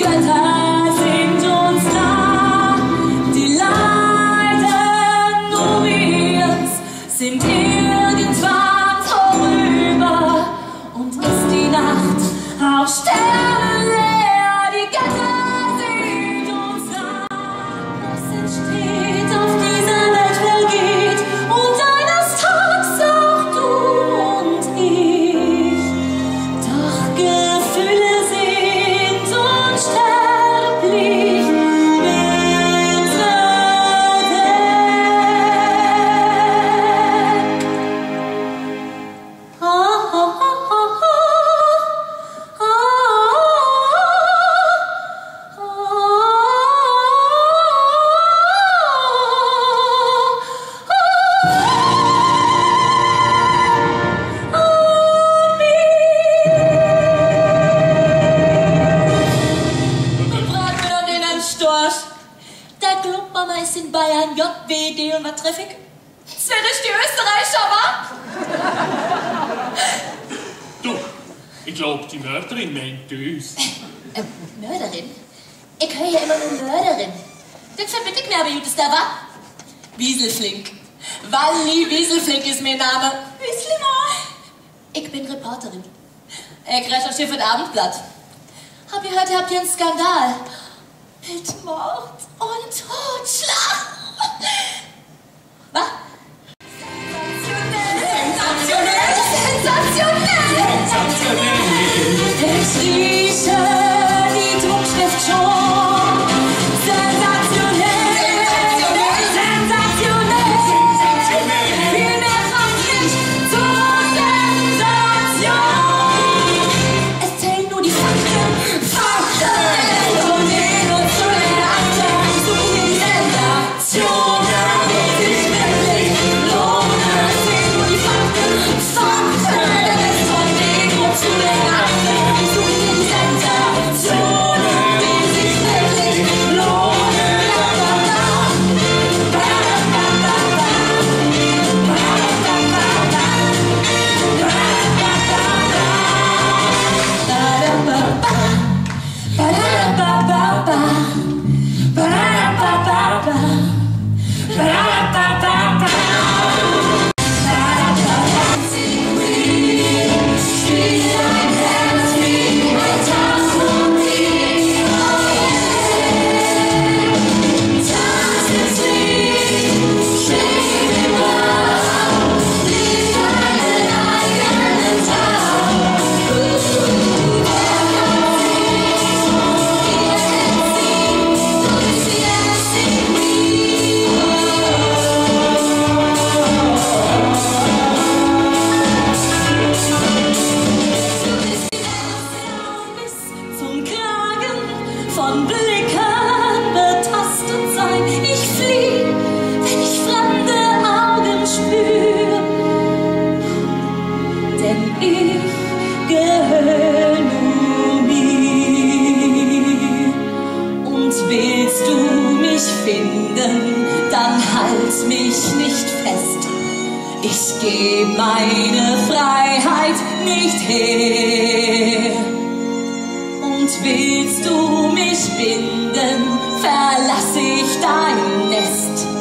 got time. JWD und was treffe ich? Zwerrisch die Österreicher, wa? Du, ich glaube, die Mörderin meint uns. Äh, äh, Mörderin? Ich höre ja immer nur Mörderin. Das verbitte ich mir aber, Jutes, da wa? Wieselflink. Walli Wieselflink ist mein Name. Wieselmann. Ich bin Reporterin. Ich recherchiere für das Abendblatt. Hab ihr gehört, ihr habt hier einen Skandal. Mit Mord und Totschlag. desistir. Willst du mich finden, dann halt mich nicht fest. Ich geb meine Freiheit nicht her. Und willst du mich binden, verlass ich dein Nest.